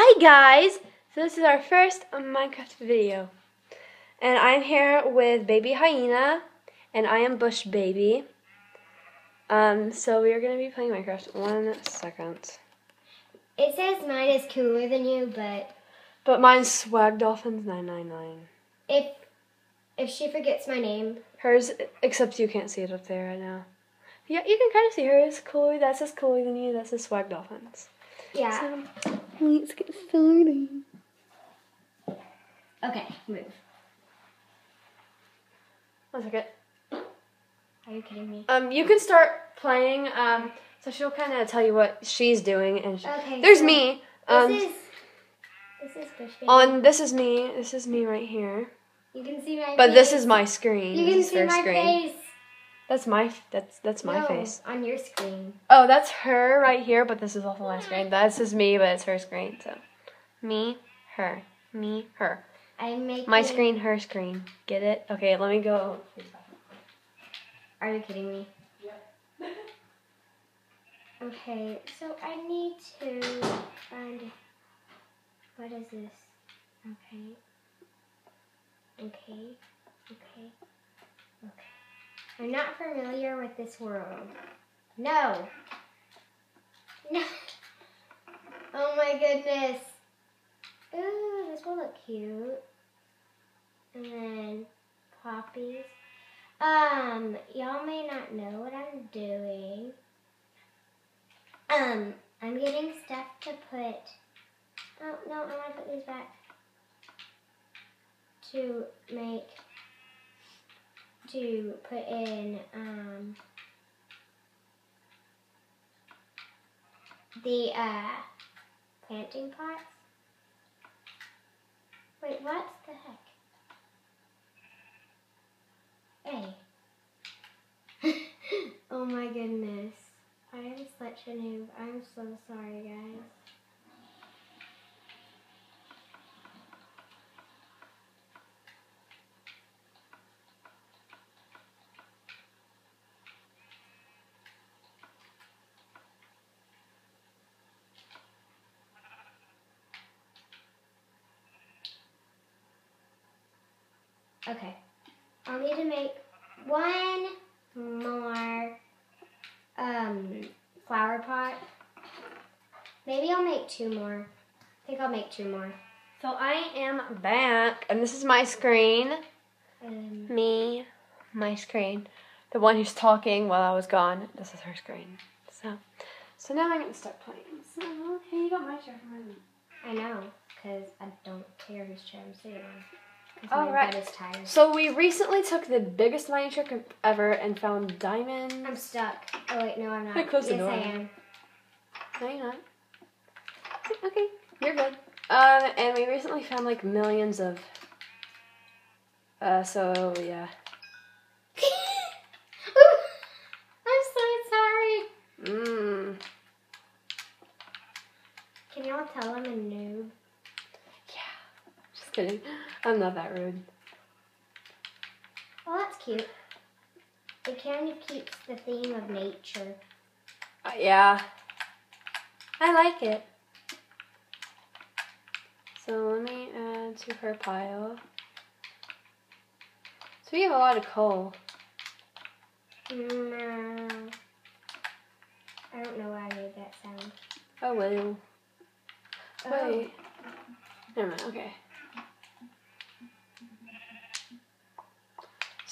Hi guys! So this is our first Minecraft video. And I'm here with Baby Hyena and I am Bush Baby. Um, so we are gonna be playing Minecraft. One second. It says mine is cooler than you, but But mine's Swag Dolphins 999. if if she forgets my name, Hers, except you can't see it up there right now. Yeah, you can kind of see hers. Cooler, that says cooler than you. That says Swag Dolphins. yeah. So, let's get started. Okay, move. One second. Are you kidding me? Um, you can start playing. Um, so she'll kind of tell you what she's doing, and she, Okay. there's so me. Um, This is this is Bush on this is me. This is me right here. you can see my. But this is my screen. You this can is see my screen. face. That's my that's that's my No, face. on your screen. Oh, that's her right here. But this is also my screen. This is me, but it's her screen. So, me, her, me, her. I'm making My screen, her screen. Get it? Okay, let me go. Are you kidding me? Okay, so I need to find. What is this? Okay. Okay. Okay. Okay. I'm not familiar with this world. No. No. Oh my goodness. Ooh, this will look cute. And then poppies. Um, y'all may not know what I'm doing. Um, I'm getting stuff to put. Oh no, I want to put these back. To make. To put in um. The uh, planting pots. Wait, what the heck? Hey. oh my goodness. I am such a noob. I'm so sorry, guys. Okay. I'll need to make one more um, flower pot. Maybe I'll make two more. I think I'll make two more. So I am back, and this is my screen. Um, Me, my screen. The one who's talking while I was gone. This is her screen. So, so now I'm gonna start playing. So, hey, you got my chair from my I know, because I don't care whose chair I'm sitting on. All right. So we recently took the biggest mining trick ever and found diamonds. I'm stuck. Oh wait, no, I'm not. Hey, close the yes, door. I am. No, you're not. Okay, you're good. Um, and we recently found like millions of. Uh, so yeah. I'm so sorry. Mmm. Can y'all tell I'm a noob? Yeah. Just kidding. I'm not that rude. Well, that's cute. It kind of keeps the theme of nature. Uh, yeah. I like it. So let me add to her pile. So we have a lot of coal. No. I don't know why I made that sound. Oh well. Oh. Wait. Never mind, okay.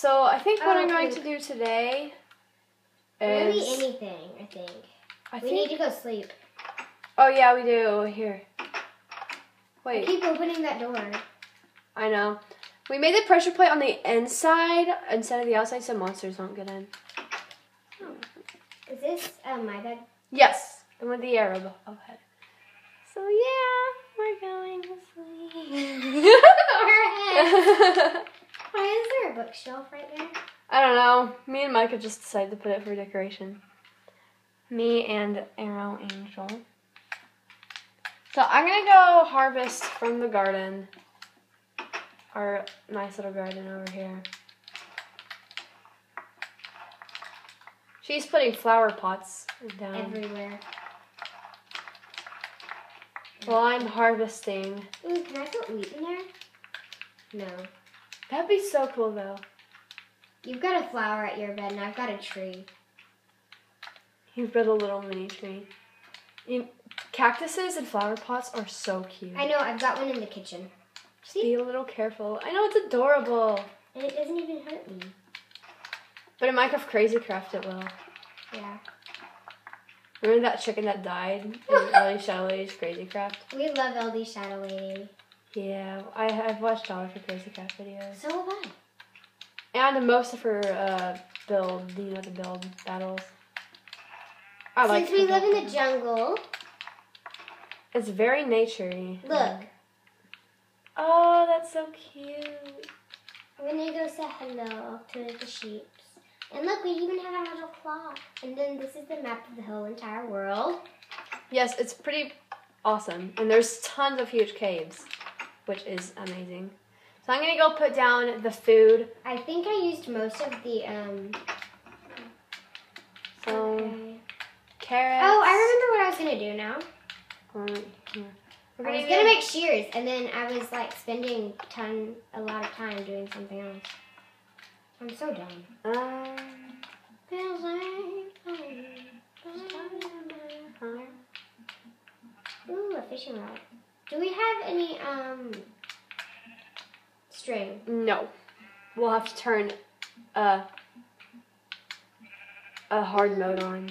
So I think what Oh, I'm going to do today is anything, I think. I We think need to go sleep. Oh yeah we do here. Wait, Keep opening that door. I know. We made the pressure plate on the inside instead of the outside so monsters won't get in. Is this um, my bed? Yes, and with the arrow ahead. So yeah, we're going to sleep. Why is there a bookshelf right there? I don't know. Me and Micah just decided to put it for decoration. Me and Arrow Angel. So I'm gonna go harvest from the garden. Our nice little garden over here. She's putting flower pots down. Everywhere. While I'm harvesting. Ooh, can I put wheat in there? No. That'd be so cool though. You've got a flower at your bed, and I've got a tree. You've built a little mini tree. You, cactuses and flower pots are so cute. I know, I've got one in the kitchen. See? Be a little careful. I know it's adorable. And it doesn't even hurt me. But in Minecraft Crazy Craft it will. Yeah. Remember that chicken that died in early Shadow Age Crazy Craft? We love LDShadowLady. Yeah, I, I've watched all of her Crazy Craft videos. So have I. And most of her uh, build, you know, the build battles. I like Since we live in the jungle, It's very naturey. look, Oh, that's so cute. we're gonna go say hello to the sheep. And look, we even have a little clock. And then this is the map of the whole entire world. Yes, it's pretty awesome. And there's tons of huge caves, which is amazing. So I'm gonna go put down the food. I think I used most of the um. So okay. carrots. Oh, I remember what I was gonna do now. remember. We're I was gonna make shears, and then I was like spending ton a lot of time doing something else. I'm so dumb. Um, Ooh, a fishing rod. Do we have any um string? no, we'll have to turn a a hard mode on.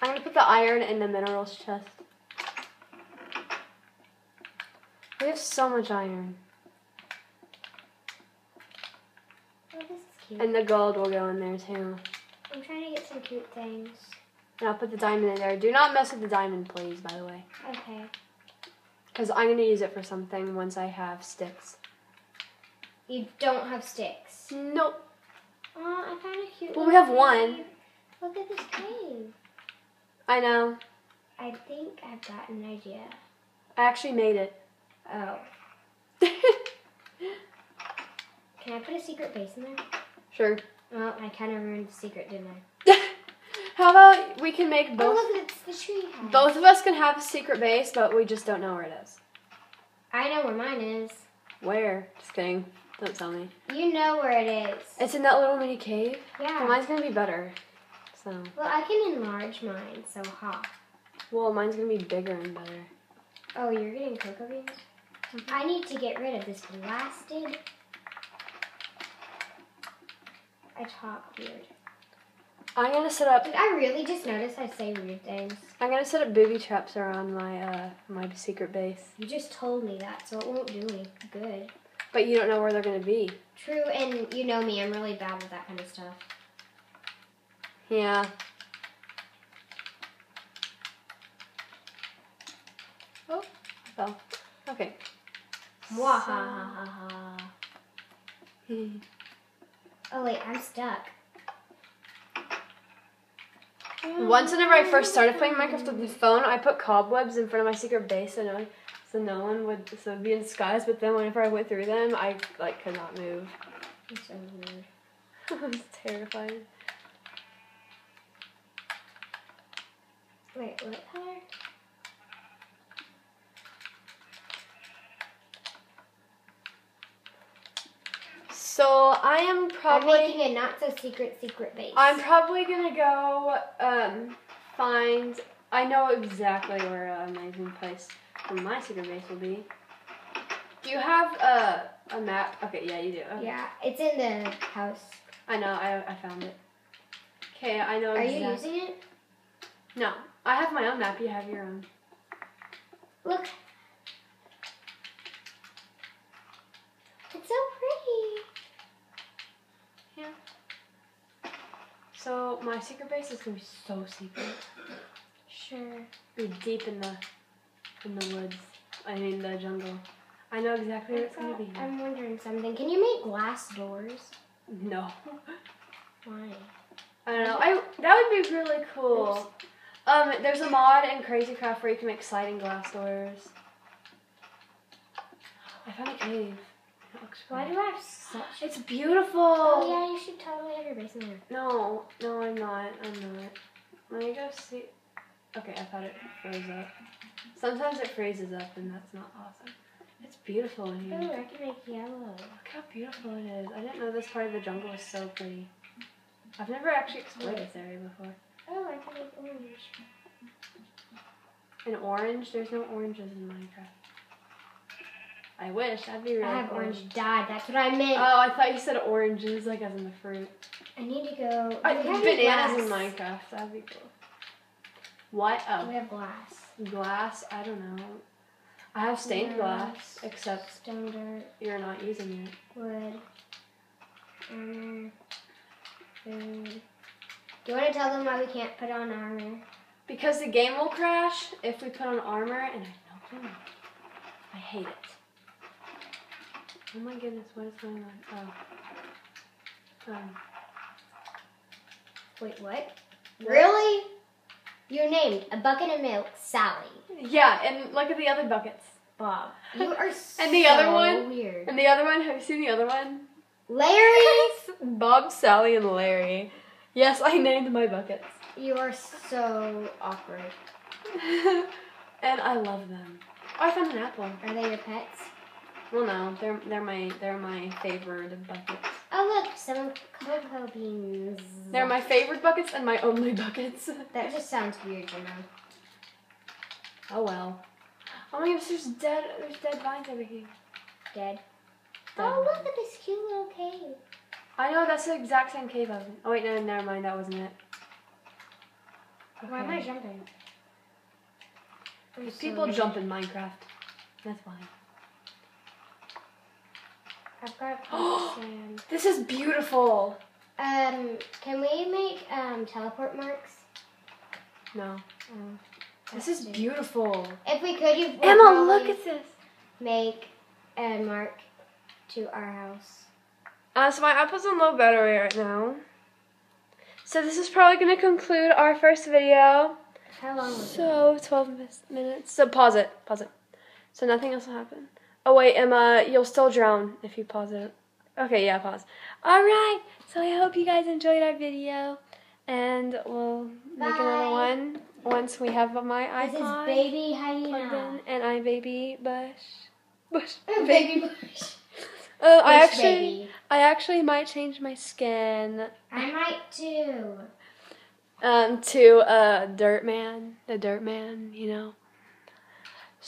I'm gonna put the iron in the minerals chest. We have so much iron. Oh, this is cute. And the gold will go in there too. I'm trying to get some cute things. And I'll put the diamond in there. Do not mess with the diamond, please, by the way. Okay. Because I'm going to use it for something once I have sticks. You don't have sticks. Nope. Oh, I found a cute. Well, we have one. Look at this cave. I know. I think I've got an idea. I actually made it. Oh. Can I put a secret base in there? sure. Oh, I kind of ruined the secret, didn't I? How about we can make both? Oh, both? look, it's the tree house. Both of us can have a secret base, but we just don't know where it is. I know where mine is. Where? Just kidding. Don't tell me. You know where it is. It's in that little mini cave. Yeah. Well, mine's gonna be better. So, Well, I can enlarge mine, so ha. well, mine's gonna be bigger and better. Oh, you're getting cocoa beans? Mm-hmm. I need to get rid of this blasted. I talk weird. I'm gonna set up. Did I really just notice I say weird things? I'm gonna set up booby traps around my uh my secret base. You just told me that, so it won't do any good. But you don't know where they're gonna be. True, and you know me, I'm really bad with that kind of stuff. Yeah. Oh, fell. Okay. Oh wait, I'm stuck. Once, whenever I first started playing Minecraft with the phone, I put cobwebs in front of my secret base so no, so no one would so be in disguise. But then whenever I went through them, I like could not move. I'm so weird. I was terrified. Wait, what color? So I am probably I'm making a not so secret secret base. I'm probably gonna go um find. I know exactly where an amazing place for my secret base will be. Do you have a a map? Okay, yeah, you do. Okay. yeah, it's in the house. I know. I I found it. Okay, I know. Are you using it? No, I have my own map. You have your own. Look. It's so pretty. So my secret base is gonna be so secret. Sure. Be deep in the in the woods. I mean the jungle. I know exactly where it's gonna be. I'm wondering something. Can you make glass doors? No. Why? I don't know. I that would be really cool. Um, there's a mod in Crazy Craft where you can make sliding glass doors. I found a cave. It looks Why do I have such? It's beautiful. Oh yeah, you should totally have your base in there. No, no, I'm not. I'm not. Let me go see. Okay, I thought it froze up. Sometimes it freezes up, and that's not awesome. It's beautiful in here. Ooh, I can make yellow. Look how beautiful it is. I didn't know this part of the jungle was so pretty. I've never actually explored this area before. Oh, I can make orange. An orange? There's no oranges in Minecraft. I wish. That'd be really I have orange dyed. That's what I meant. Oh, I thought you said oranges, like as in the fruit. I need to go. I, have bananas in? Minecraft. That'd be cool. What? Oh, we have glass? glass. I don't know. I have stained No. glass, except Stone dirt, you're not using it. wood, armor, food. Do you want to tell them why we can't put on armor? Because the game will crash if we put on armor, and I know. I hate it. Oh my goodness, what is going on? Oh. Um, Wait, what? Really? You're named a bucket of milk, Sally. yeah, and look at the other buckets. Bob. You are so And the other one? weird. And the other one, have you seen the other one? Larry, Bob, Sally, and Larry. Yes, I named my buckets. you are so awkward. and I love them. Oh, I found an apple. Are they your pets? Well, no, they're they're my they're my favorite buckets. Oh look, some cocoa beans. They're my favorite buckets and my only buckets. That just sounds weird, you know. oh well. Oh my gosh, there's dead there's dead vines over here. Dead. Dead Oh look vines. at this cute little cave. I know that's the exact same cave I was in. Oh wait, no, never mind, that wasn't it. Why am I jumping? I'm so People mad. jump in Minecraft. That's why. I've got a. This is beautiful. Um, can we make um teleport marks? No. Oh, This is beautiful. If we could, you Emma, look at this. make a mark to our house. Uh, so my apple's in low battery right now. So this is probably going to conclude our first video. How long was it? So 12 minutes. So pause it. Pause it. So nothing else will happen. Oh wait, Emma, you'll still drown if you pause it. Okay, yeah, pause. All right. So I hope you guys enjoyed our video, and we'll make another one once we have my This is baby hyena. and I'm baby Bush. Bush. baby bush. Oh, I actually, baby. I actually might change my skin. I might too. um, to uh, Dirt Man, the Dirt Man, you know.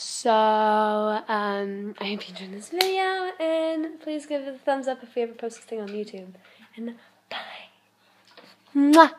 So, um, I hope you enjoyed this video, and please give it a thumbs up if we ever post this thing on YouTube. And bye. Mwah.